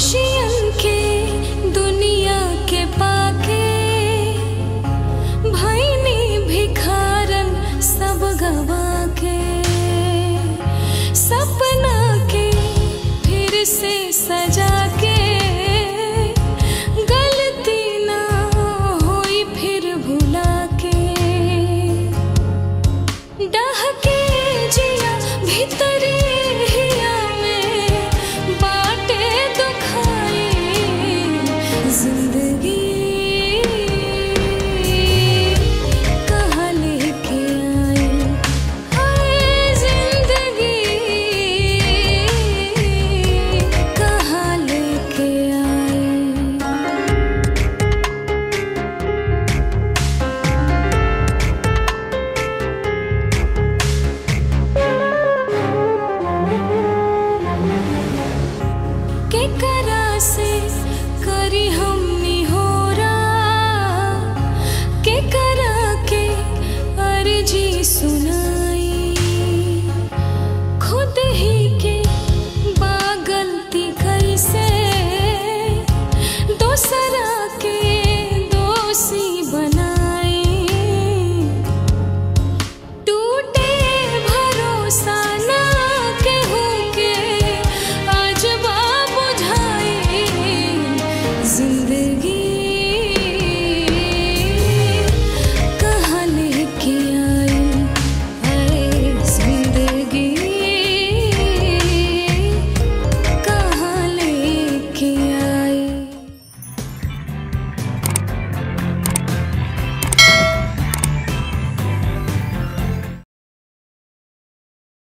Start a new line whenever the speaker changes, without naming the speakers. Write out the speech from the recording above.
होशियन के दुनिया के पाके भिखारन सब गवा के सपना के फिर से सजा के गलती ना होई फिर भुला के के